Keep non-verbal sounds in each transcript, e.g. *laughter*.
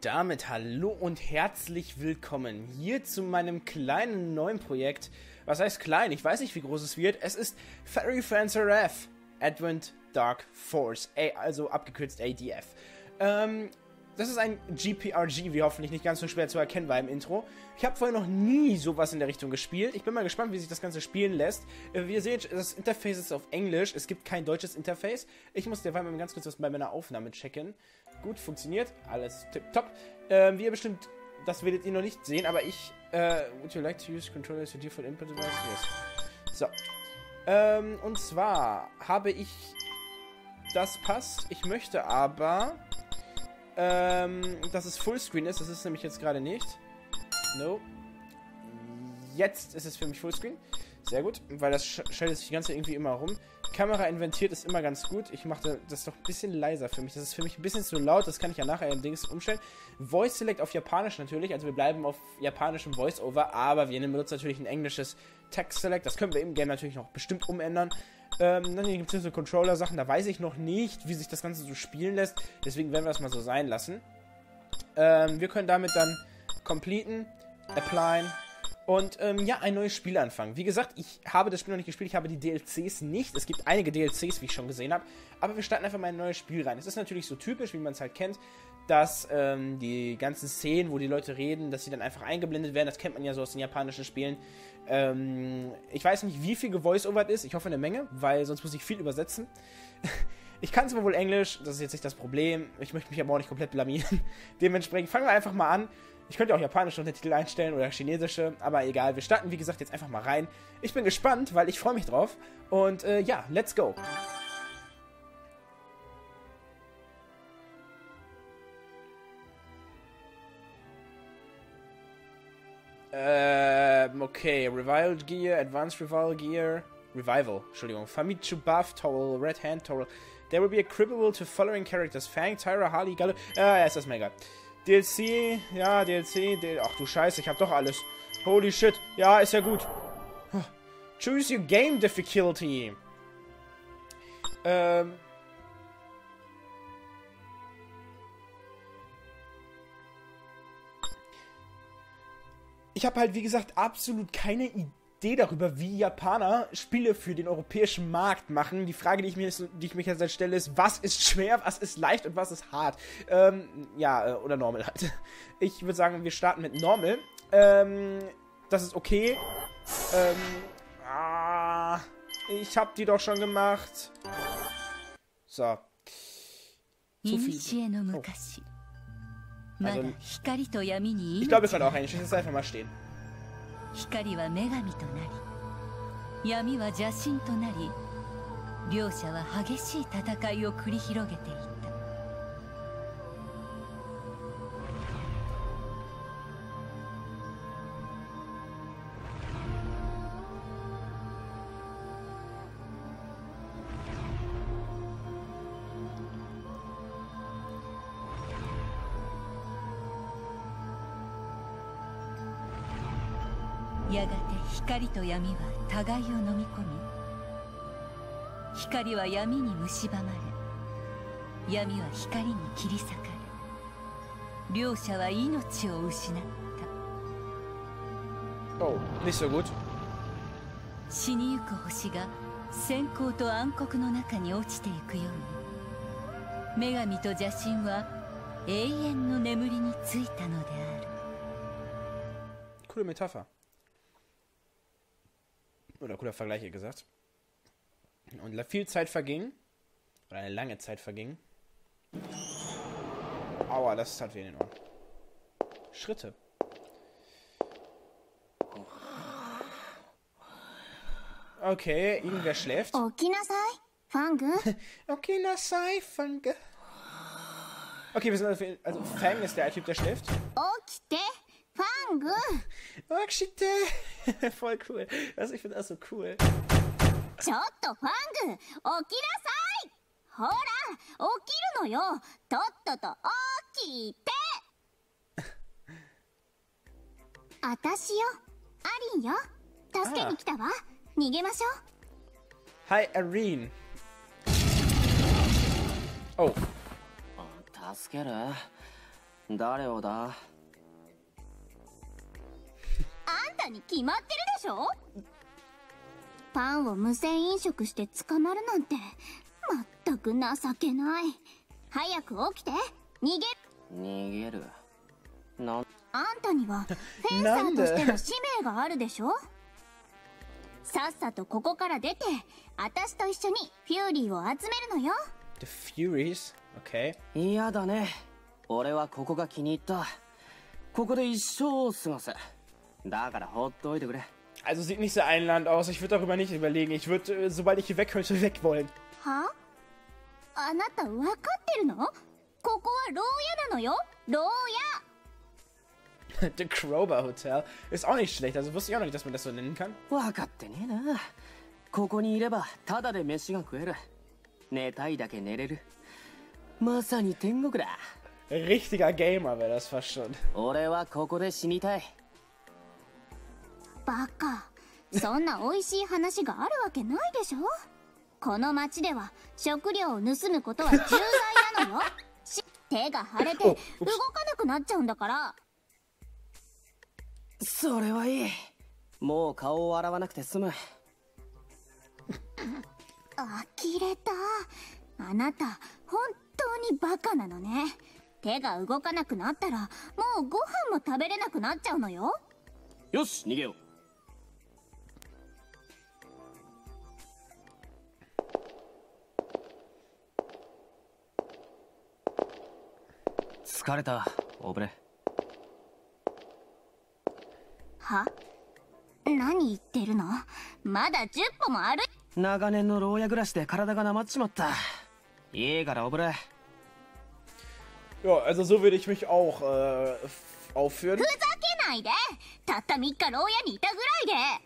So, damit hallo und herzlich willkommen hier zu meinem kleinen neuen Projekt. Was heißt klein? Ich weiß nicht, wie groß es wird. Es ist Fairy Fencer F. Advent Dark Force. Also abgekürzt ADF. Ähm, das ist ein GPRG, wie hoffentlich nicht ganz so schwer zu erkennen war im Intro. Ich habe vorher noch nie sowas in der Richtung gespielt. Ich bin mal gespannt, wie sich das Ganze spielen lässt. Äh, Wie ihr seht, das Interface ist auf Englisch. Es gibt kein deutsches Interface. Ich muss derweil mal ganz kurz was bei meiner Aufnahme checken. Gut, funktioniert. Alles tipptopp. Ähm, wie ihr bestimmt, das werdet ihr noch nicht sehen, aber ich, äh, would you like to use controller as your default input device? Yes. So. Ähm, und zwar habe ich, das passt. Ich möchte aber, ähm, dass es Fullscreen ist. Das ist nämlich jetzt gerade nicht. No. Jetzt ist es für mich Fullscreen. Sehr gut, weil das sch schaltet sich die ganze Zeit irgendwie immer rum. Kamera inventiert ist immer ganz gut. Ich mache das doch ein bisschen leiser für mich. Das ist für mich ein bisschen zu laut. Das kann ich ja nachher allerdings umstellen. Voice Select auf Japanisch natürlich. Also wir bleiben auf japanischem Voice-Over. Aber wir benutzen natürlich ein englisches Text Select. Das können wir eben gerne natürlich noch bestimmt umändern. Ähm, dann gibt es hier so Controller-Sachen. Da weiß ich noch nicht, wie sich das Ganze so spielen lässt. Deswegen werden wir das mal so sein lassen. Ähm, wir können damit dann completen, applyen und ähm, ja, ein neues Spiel anfangen. Wie gesagt, ich habe das Spiel noch nicht gespielt, ich habe die DLCs nicht. Es gibt einige DLCs, wie ich schon gesehen habe, aber wir starten einfach mal ein neues Spiel rein. Es ist natürlich so typisch, wie man es halt kennt, dass ähm, die ganzen Szenen, wo die Leute reden, dass sie dann einfach eingeblendet werden. Das kennt man ja so aus den japanischen Spielen. Ähm, ich weiß nicht, wie viel gevoice-overt ist. Ich hoffe eine Menge, weil sonst muss ich viel übersetzen. *laughs* Ich kann zwar wohl Englisch, das ist jetzt nicht das Problem. Ich möchte mich aber auch nicht komplett blamieren. *laughs* Dementsprechend fangen wir einfach mal an. Ich könnte auch japanische Untertitel einstellen oder chinesische, aber egal. Wir starten, wie gesagt, jetzt einfach mal rein. Ich bin gespannt, weil ich freue mich drauf. Und äh, ja, let's go. Ähm, okay. Revival Gear, Advanced Revival Gear. Revival, Entschuldigung. Famitsu Buff, Towel, Red Hand, Towel. There will be a cribbable to following characters. Fang, Tyra, Harley, Gallo. Ja, ist das mega. DLC, ja, DLC, D Ach du Scheiße, ich hab doch alles. Holy shit. Ja, ist ja gut. Choose your game difficulty. Ähm. Ich habe halt, wie gesagt, absolut keine Idee darüber, wie Japaner Spiele für den europäischen Markt machen. Die Frage, die ich, mir, die ich mich jetzt stelle, ist, was ist schwer, was ist leicht und was ist hart? Ähm, ja, äh, oder normal halt. Ich würde sagen, wir starten mit normal. Ähm, das ist okay. Ähm, ah, ich habe die doch schon gemacht. So. Zu 古 viel. の昔、まだ光と闇に Ich glaube, wir können auch. Ich lasse einfach mal stehen. 光は女神となり闇は邪神となり両者は激しい戦いを繰り広げていたと闇は互いを飲み込み光は闇に蝕まれ闇は光に切り裂かれ両者は命を失った Oh, nicht so gut. 死にゆく星が閃光と暗黒の中に落ちていくように女神と邪神は永遠の眠りについたのである Coole Metapher. Oder cooler Vergleich, ihr gesagt. Und viel Zeit verging. Oder eine lange Zeit verging. Aua, das ist halt weh in den Ohren. Schritte. Okay, irgendwer schläft. Okinasai, Fange. *laughs* Okinasai, Fange. Okay, wir sind also, also Fang ist der Typ, der schläft. Okite. きてファング Oh, shit. Voll cool. Also, ich finde das so cool. ちょっとファング起きなさいほら起きるのよとっとと起きてあたしよアリンよ助けに来たわ逃げましょう Hi, Irene. Oh, 助ける誰をだに決まってるでしょ？パンを無銭飲食して捕まるなんてまったく情けない。早く起きて。逃げ逃げる？なん？あんたには *laughs* フェンサーとしての使命があるでしょ？さっさとここから出て私と一緒にフューリーを集めるのよ。The Furies? Okay. 嫌だね。俺はここが気に入った。ここで一生を過ごす だから放っておいてくれ Also sieht nicht sehr einladend aus. Ich würde darüber nicht überlegen. Ich würde, äh, sobald ich hier weg könnte, weg wollen. はあなた分かってるのここは牢屋なのよ牢屋 *laughs* The Krober Hotel ist auch nicht schlecht. Also wusste ich auch noch nicht, dass man das so nennen kann. 分かってねえなここにいればただで飯が食える寝たいだけ寝れるまさに天国だ Richtiger Gamer wäre das fast schon. 俺はここで死にたい バカ。そんな美味しい話があるわけないでしょ。この町では食料を盗むことは重罪なのよ。*laughs* し手が腫れて動かなくなっちゃうんだから。それはいい。もう顔を洗わなくて済む。呆れた。あなた本当にバカなのね。手が動かなくなったらもうご飯も食べれなくなっちゃうのよ。よし逃げよう疲れた。オブレは？何言ってるの？まだ10歩も歩い長年の牢屋暮らしで体がなまっちまった。いいからオブレ Ja, also so würde ich mich auch äh, aufführen. ふざけないで。たった3日牢屋にいたぐらい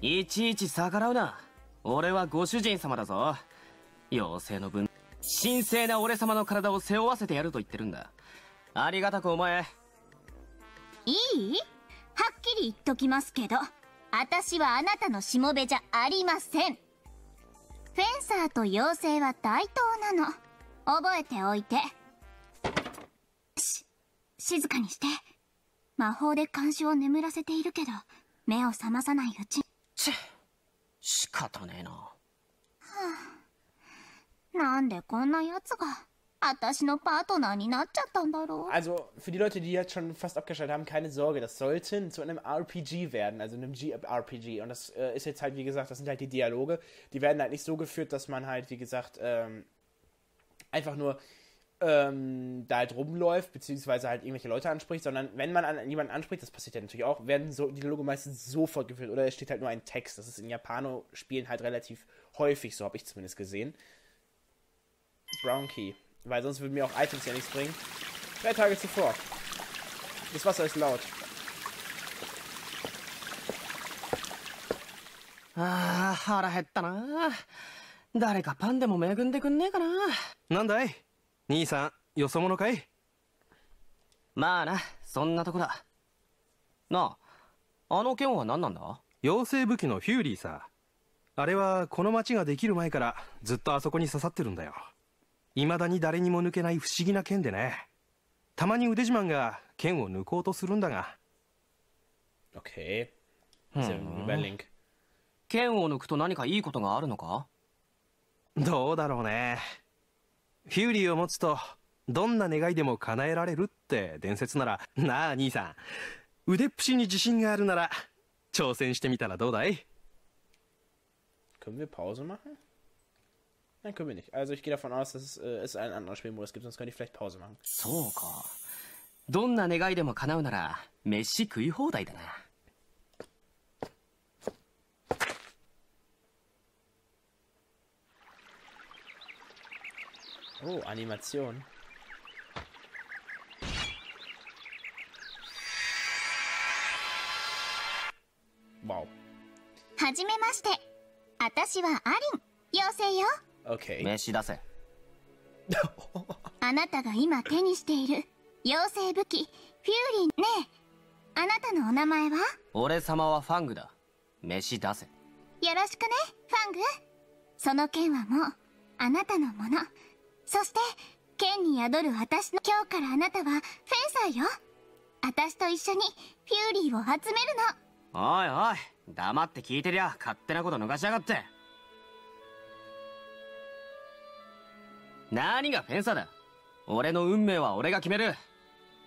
で。いちいち逆らうな。俺はご主人様だぞ。妖精の分神聖な俺様の体を背負わせてやると言ってるんだ。ありがたくお前。いい？はっきり言っときますけど私はあなたのしもべじゃありません。フェンサーと妖精は対等なの。覚えておいて。し静かにして。魔法で監視を眠らせているけど目を覚まさないうちチェ仕方ねえななんでこんな奴が私のパートナーになっちゃったんだろう Also für die Leute, die jetzt schon fast abgeschaltet haben, keine Sorge, das sollte zu einem RPG werden, also einem G-RPG. Und das äh, ist jetzt halt, wie gesagt, das sind halt die Dialoge. Die werden halt nicht so geführt, dass man halt, wie gesagt, ähm, einfach nur ähm, da halt rumläuft, beziehungsweise halt irgendwelche Leute anspricht, sondern wenn man an jemanden anspricht, das passiert ja natürlich auch, werden so die Dialoge meistens sofort geführt oder es steht halt nur ein Text. Das ist in Japano-Spielen halt relativ häufig, so habe ich zumindest gesehen. Brown Key. Weil sonst würden mir auch Items ja nichts bringen. Drei Tage zuvor. Das Wasser ist laut. ああ腹減ったな誰かパンでも恵んでくんねえかななんだい兄さんよそ者かいまあなそんなとこだなああの剣は何なんだ妖精武器のフューリーさあれはこの町ができる前からずっとあそこに刺さってるんだよ未だに誰にも抜けない不思議な剣でね。たまに腕自慢が剣を抜こうとするんだが。Okay. Bei Link. 剣を抜くと何かいいことがあるのか？どうだろうね。フューリーを持つとどんな願いでも叶えられるって伝説なら。なあ兄さん。腕っぷしに自信があるなら挑戦してみたらどうだい？Können wir Pause machen? Nein, können wir nicht. Also ich gehe davon aus, dass es, äh, es einen anderen Spielmodus gibt, sonst könnte ich vielleicht Pause machen. そうかどんな願いでも叶うなら飯食い放題だな Oh, Animation. Wow. はじめまして私はアリン妖精よ Okay. 飯出せ。*laughs* あなたが今手にしている。妖精武器。フューリーねえ。あなたのお名前は？よ俺様はファングだ。飯出せ。ろしくねファング。その剣はもうあなたのもの。そして剣に宿る私の今日からあなたはフェンサーよ。私と一緒にフューリーを集めるの。おいおい黙って聞いてりゃ勝手なこと抜かしやがって何がフェンサーだ。俺の運命は俺が決める。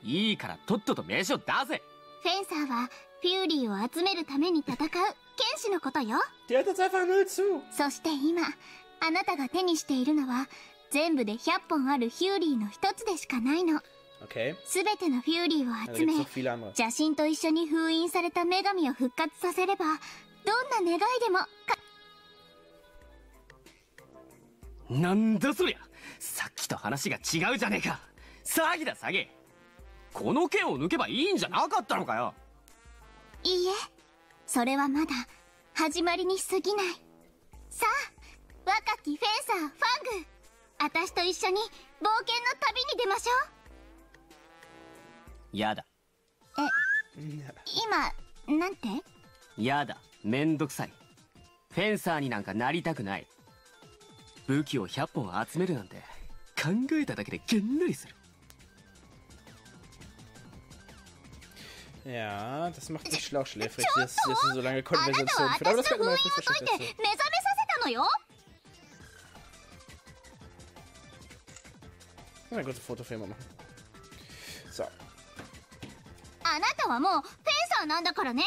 いいからとっとと名刺を出せ。フェンサーはフューリーを集めるために戦う。剣士のことよ.そして今あなたが手にしているのは全部で100本あるフューリーの一つでしかないの。Okay. 全てのフューリーを集め.邪神と一緒に封印された女神を復活させればどんな願いでもかなんだそりゃさっきと話が違うじゃねえか。詐欺だ詐欺この剣を抜けばいいんじゃなかったのかよ。いいえ。それはまだ始まりに過ぎない。さあ若きフェンサーファング。私と一緒に冒険の旅に出ましょやだ。う今なんて？やだ。めんどくさい。フェンサーになんかなりたくない。武器を100本集めるなんて考えただけでげんなりする Ja, das macht mich schlauchschläfrig, dass, dass sie so lange あなた Konversation は führt. Aber 私 das の kann 封 man 印を vielleicht 解いて verstehen. 目覚めさせたのよ Mal kurz ein Fotofilm machen. So. あなたはもうフェンサーなんだからね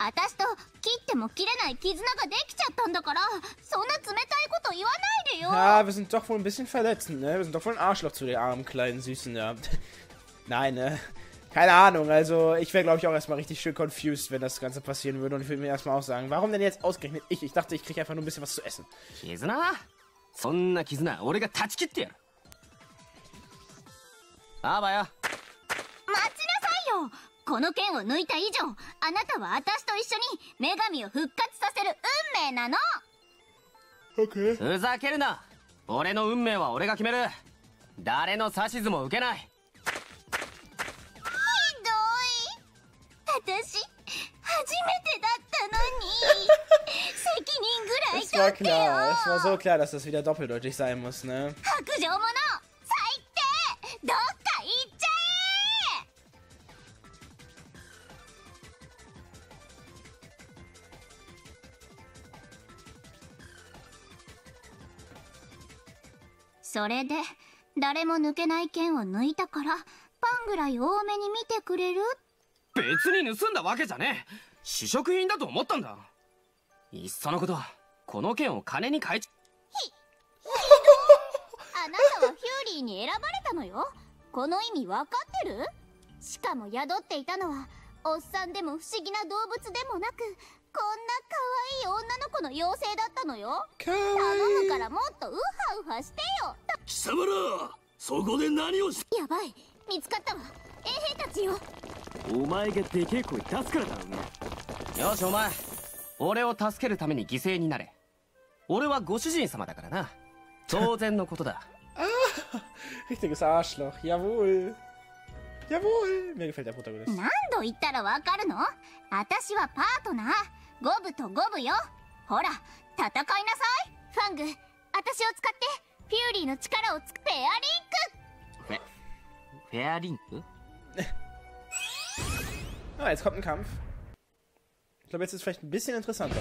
私と切っても切れない絆ができちゃったんだからそんな冷たいこと言わないでよ Ja, wir sind doch wohl ein bisschen verletzend, ne? Wir sind doch wohl ein Arschloch zu den armen, kleinen, süßen, ja. *laughs* Nein, ne? Keine Ahnung, also ich wäre, glaube ich, auch erstmal richtig schön confused, wenn das Ganze passieren würde. Und ich würde mir erstmal auch sagen, warum denn jetzt ausgerechnet ich? Ich dachte, ich kriege einfach nur ein bisschen was zu essen. 絆そんな絆俺が断ち切ってやるあばよ待ちなさいよ この剣を抜いた以上あなたは私と一緒に女神を復活させる運命なの。Okay. ふざけるな。俺の運命は俺が決める。誰の指図も受けない。ひどい。私初めてだったのに。*laughs* 責任ぐらい取ってよ。klar, es war so klar, dass das wieder doppeldeutig sein muss, ne? 白状者最低。どっそれで誰も抜けない剣を抜いたからパンぐらい多めに見てくれる？別に盗んだわけじゃねえ。試食品だと思ったんだ。いっそのことこの剣を金に変えちあなたはフューリーに選ばれたのよ。この意味分かってる？しかも宿っていたのはおっさんでも不思議な動物でもなくこんな可愛い女の子の妖精だったのよ。頼むからもっとウハウハしてよ。貴様らそこで何をしやばい。見つかったわ。衛兵たちよ。お前がでけえ声出すからだろうなよしお前。俺を助けるために犠牲になれ。俺はご主人様だからな。当然のことだ。Richtiges Arschloch, jawohl. Jawohl. Mir gefällt der Protagonist. 何度言ったらわかるの？私はパートナー五分と五分よほら戦いなさいファング私を使ってフューリーの力をつくペアリンクフェフェアリンク Ah, jetzt kommt ein Kampf. glaube, jetzt ist es vielleicht ein bisschen interessanter.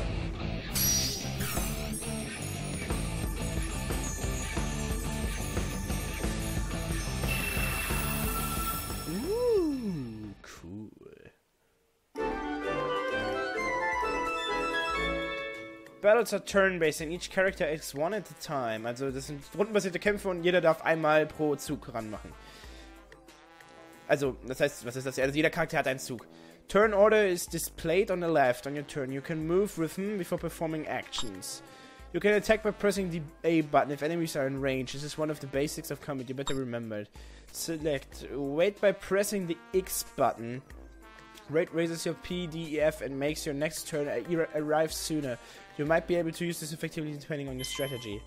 Battles are turn-based and each character acts one at a time. Also das sind rundenbasierte Kämpfe und jeder darf einmal pro Zug ranmachen. Also, das heißt, was ist das? Also jeder Charakter hat einen Zug. Turn order is displayed on the left on your turn. You can move them before performing actions. You can attack by pressing the A button if enemies are in range. This is one of the basics of combat, you better remember it. Select. Wait by pressing the X button. Rate raises your P, D, E, F and makes your next turn arrive sooner. You might be able to use this effectively depending on your strategy.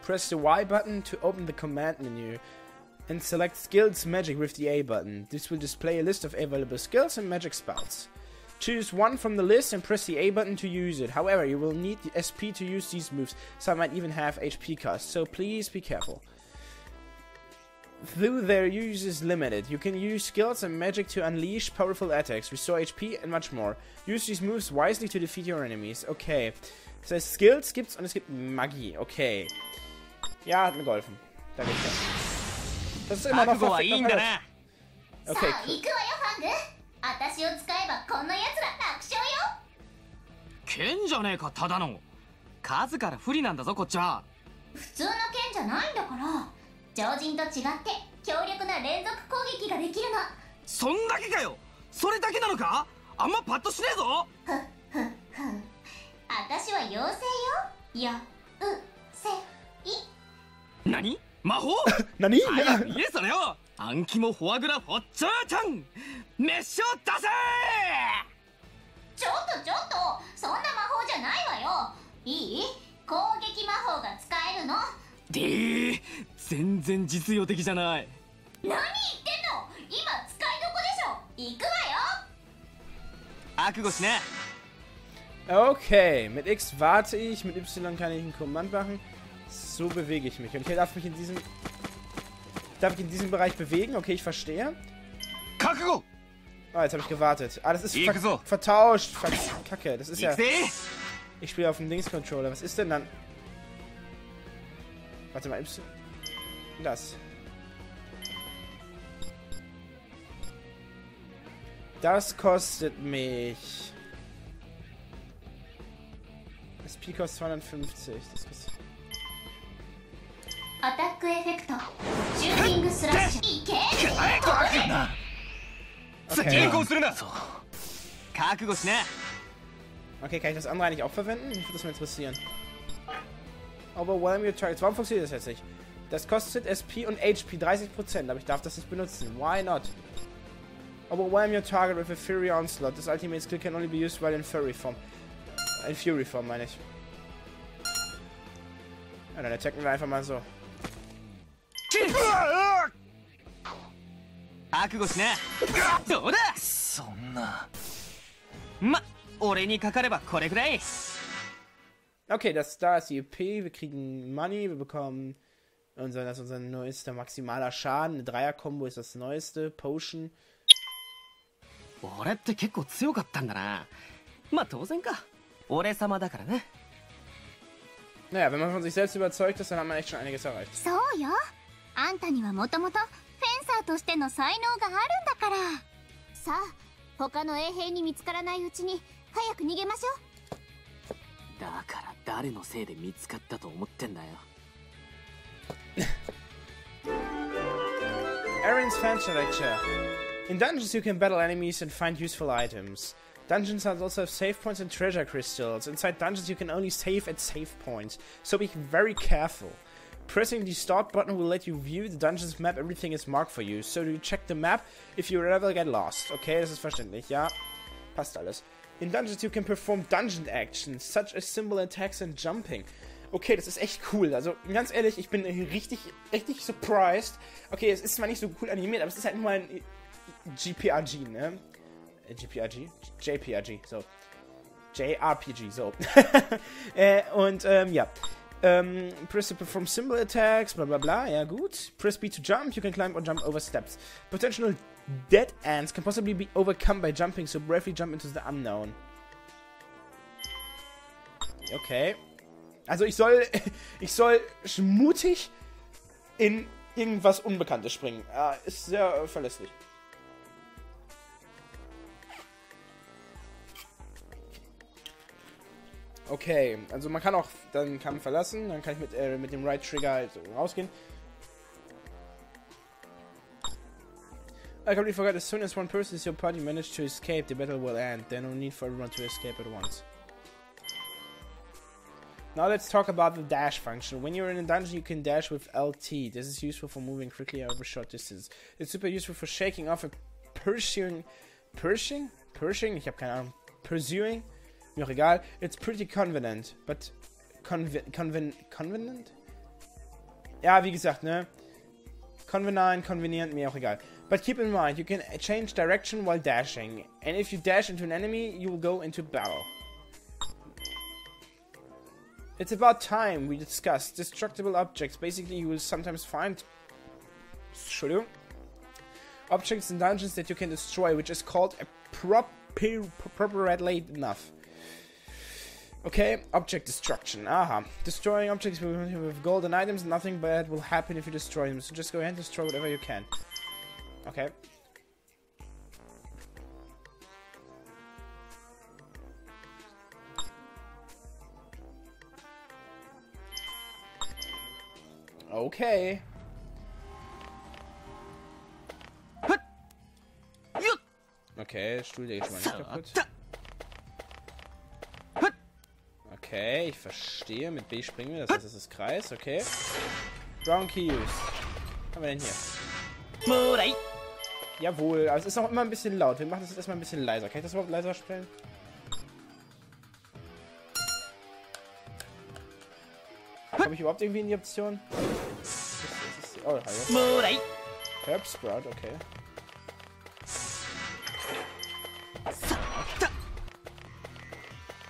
Press the Y button to open the command menu and select Skills Magic with the A button. This will display a list of available skills and magic spells. Choose one from the list and press the A button to use it. However, you will need the SP to use these moves. Some might even have HP cost, so please be careful. Though their use is limited, you can use skills and magic to unleash powerful attacks, restore HP and much more. Use these moves wisely to defeat your enemies. Okay. Das heißt, Skills gibt's und es gibt Magie. Okay. Ja, hat mir geholfen. Danke. Das ist immer 覚 noch 悟はいいんだ verfickt. な Okay, さあ行くわよファング私を使えばこんな奴ら楽勝よ剣じゃねえかただの数から不利なんだぞこっちは普通の剣じゃないんだから 常人と違って強力な連続攻撃ができるの。そんだけかよ。それだけなのか？あんまパッとしねえぞ。ふんふん私は妖精よ。ようせい。何？魔法？*laughs* Nani? 早く言えそれを暗記もフォアグラフォッチャーちゃん熱唱出せ！ちょっとちょっと。そんな魔法じゃないわよ。いい？攻撃魔法が使えるの？でー全然実用的じゃない何言ってんの今使いどこでしょ行くわよ覚悟しな Okay, mit X warte ich, mit Y kann ich einen Command machen. So bewege ich mich. Und hier darf mich in diesem... Darf ich in diesem Bereich bewegen? Okay, ich verstehe. 覚悟 Ah, jetzt habe ich gewartet. Ah, das ist ver Ikuzo. vertauscht. Ver Kacke, das ist 行 ja... くぜ Ich spiele auf dem Dings-Controller. Was ist denn dann... Warte mal, Y. Das. Das kostet mich. SP kostet 250. Das kostet. Okay. Ne? okay, kann ich das andere eigentlich auch verwenden? Ich würde das mal interessieren. Overwhelm your targets. Warum funktioniert das jetzt nicht? Das kostet SP und HP 30%, aber ich darf das nicht benutzen. Why not? Overwhelm your target with a Fury Onslaught. This ultimate skill can only be used while in Fury form. In Fury form, meine ich. Ja, dann attacken wir einfach mal so. 覚悟しなどうだそんなま俺にかかればこれぐらい Okay, das da ist die EP. Wir kriegen Money, wir bekommen unser, das ist unser neuester maximaler Schaden. Eine Dreier-Kombo ist das neueste. Potion. 俺って結構強かったんだなまあ当然か俺様だからな Naja, wenn man von sich selbst überzeugt ist, dann hat man echt schon einiges erreicht. そうよあんたにはもともとフェンサーとしての才能があるんだからさあ他の衛兵に見つからないうちに早く逃げましょう だから誰のせいで見つかったと思ってんだよ Aaron's Fancy Lecture. In dungeons, you can battle enemies and find useful items. Dungeons also have save points and treasure crystals. Inside dungeons, you can only save at save points, so be very careful. Pressing the start button will let you view the dungeon's map. Everything is marked for you, so you check the map if you ever get lost. Okay, das ist verständlich, ja. Passt alles. In dungeons, you can perform dungeon actions, such as simple attacks and jumping. Okay, das ist echt cool. Also, ganz ehrlich, ich bin richtig, richtig surprised. Okay, es ist zwar nicht so cool animiert, aber es ist halt nur mal ein GPRG, ne? Äh, GPRG? JPRG, so. JRPG, so. *laughs* äh, und, ähm, ja. Ähm, press to perform symbol attacks, bla bla bla, ja gut. Press B to jump, you can climb or jump over steps. Potential dead ends can possibly be overcome by jumping, so bravely jump into the unknown. Okay. Also ich soll, *laughs* ich soll mutig in irgendwas Unbekanntes springen. Ja, ist sehr äh, verlässlich. Okay, also man kann auch dann Kampf verlassen, dann kann ich mit, äh, mit dem Right Trigger halt rausgehen. I completely forgot as soon as one person in your party managed to escape, the battle will end. There's no need for everyone to escape at once. Now let's talk about the dash function. When you're in a dungeon, you can dash with LT. This is useful for moving quickly over short distance. It's super useful for shaking off a pursuing... Pursuing? Pursuing? Ich habe keine Ahnung. Pursuing? Mir egal. It's pretty convenient. But... Conven... Conven... Convenient? Ja, wie gesagt, ne? Convenient, convenient, mir auch egal. But keep in mind, you can change direction while dashing. And if you dash into an enemy, you will go into battle. It's about time we discussed destructible objects. Basically, you will sometimes find Entschuldigung, objects in dungeons that you can destroy, which is called a proper appropriately enough. Okay, object destruction. Aha. Destroying objects with golden items, nothing bad will happen if you destroy them. So just go ahead and destroy whatever you can. Okay. Okay. Okay, Stuhl der geht schon mal nicht kaputt. Okay, ich verstehe. Mit B springen wir, das heißt, es ist Kreis, okay. Brown Keys. Was haben wir denn hier? Jawohl, aber es ist auch immer ein bisschen laut. Wir machen das jetzt erstmal ein bisschen leiser. Kann ich das überhaupt leiser stellen? Habe ich überhaupt irgendwie in die Option? Oh, hallo. Herb Sprout, okay.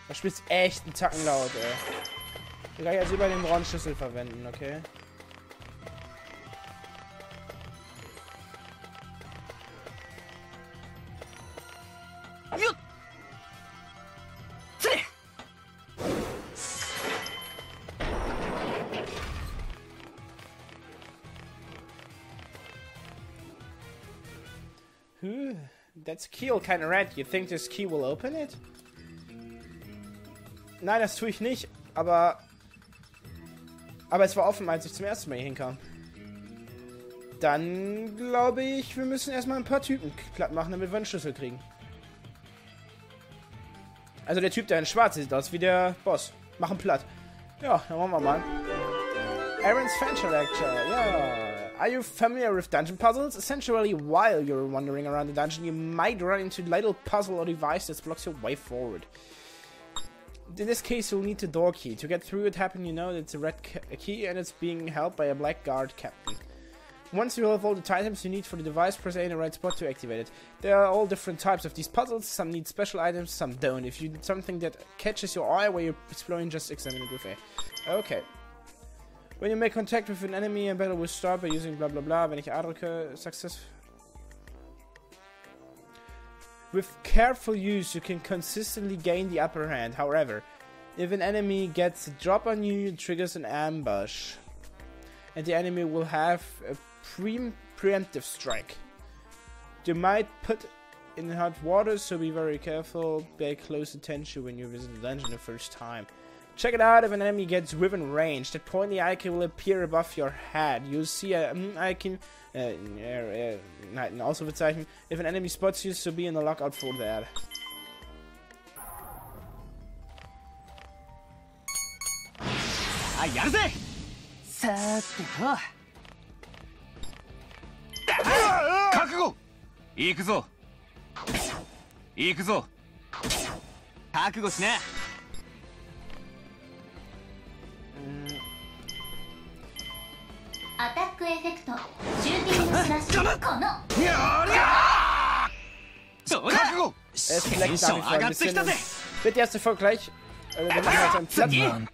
Das spielt echt einen Tacken laut, ey. Ich also über den Bronzeschlüssel verwenden, okay? That's key kind of red. You think this key will open it? Nein, das tue ich nicht, aber... Aber es war offen, als ich zum ersten Mal hier hinkam. Dann glaube ich, wir müssen erstmal ein paar Typen platt machen, damit wir einen Schlüssel kriegen. Also der Typ, der in schwarz sieht aus wie der Boss. Machen platt. Ja, dann machen wir mal. Aaron's Fancher Lecture, ja. Are you familiar with dungeon puzzles? Essentially, while you're wandering around the dungeon, you might run into a little puzzle or device that blocks your way forward. In this case, you'll need the door key. To get through it, happen you know that it's a red key and it's being held by a black guard captain. Once you have all the items you need for the device, press A in the right spot to activate it. There are all different types of these puzzles. Some need special items, some don't. If you need something that catches your eye while you're exploring, just examine it with A. Okay. When you make contact with an enemy, a battle will start by using blah blah blah. Wenn ich A drücke, success. With careful use, you can consistently gain the upper hand. However, if an enemy gets a drop on you, it triggers an ambush. And the enemy will have a pre preemptive strike. You might put in hot water, so be very careful. Pay close attention when you visit the dungeon the first time. Check it out if an enemy gets within range. That pointy icon will appear above your head. You'll see a mm, icon, uh, uh, uh, also bezeichnen. If an enemy spots you, so be in the lookout for that. あやるぜさーてと覚悟行くぞ行くぞ覚悟しな クエフェクトシューティングスラッシュこのそうだ覚悟 Es テ leckt ンション nach wie vor 上が ein ってき bisschen. たぜ Wird die erste Folge gleich. Äh, wir machen jetzt einen Platz. 次 Dann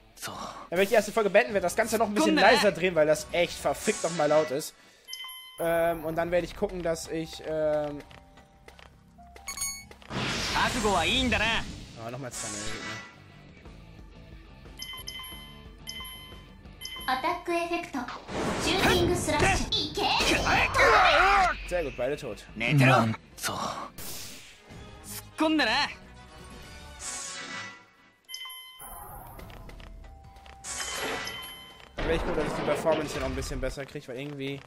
werde ich die erste Folge beenden, werde das Ganze noch ein bisschen Kunde. leiser drehen, weil das echt verfickt nochmal laut ist. Ähm, und dann werde ich gucken, dass ich, ähm, 覚悟はいいんだな oh, nochmal zwei mehr Gegner. アタックエフェクト sehr gut, beide tot. Mann, so. Wäre ich gut, dass ich die Performance hier noch ein bisschen besser kriege, weil irgendwie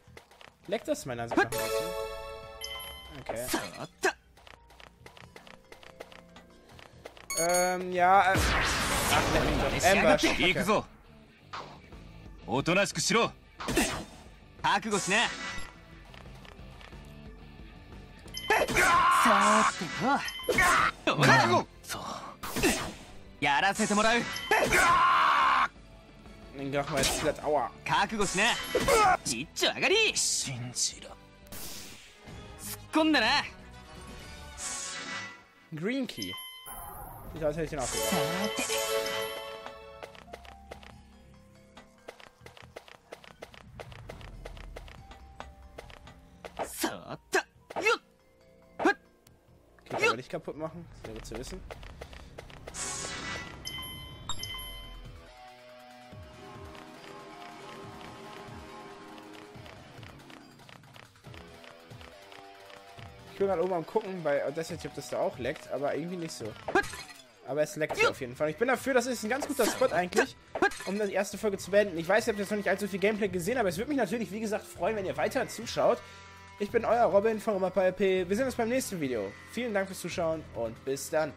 leckt das meiner Sache. Okay. Ähm, ja. Äh, ach, der Amber. Okay. 覚悟しな。そうってそう。やらせてもらう。覚悟しな。一丁上がり。信じろ。突っ込んだな。グリーンキーさて。Nicht kaputt machen. Sehr gut zu wissen. Ich bin gerade oben am gucken bei Audacity, ob das da auch leckt, aber irgendwie nicht so. Aber es leckt auf jeden Fall. Ich bin dafür, das ist ein ganz guter Spot eigentlich, um die erste Folge zu beenden. Ich weiß, ihr habt jetzt noch nicht allzu viel Gameplay gesehen, aber es würde mich natürlich, wie gesagt, freuen, wenn ihr weiter zuschaut. Ich bin euer Robin von RomaPLP. Wir sehen uns beim nächsten Video. Vielen Dank fürs Zuschauen und bis dann.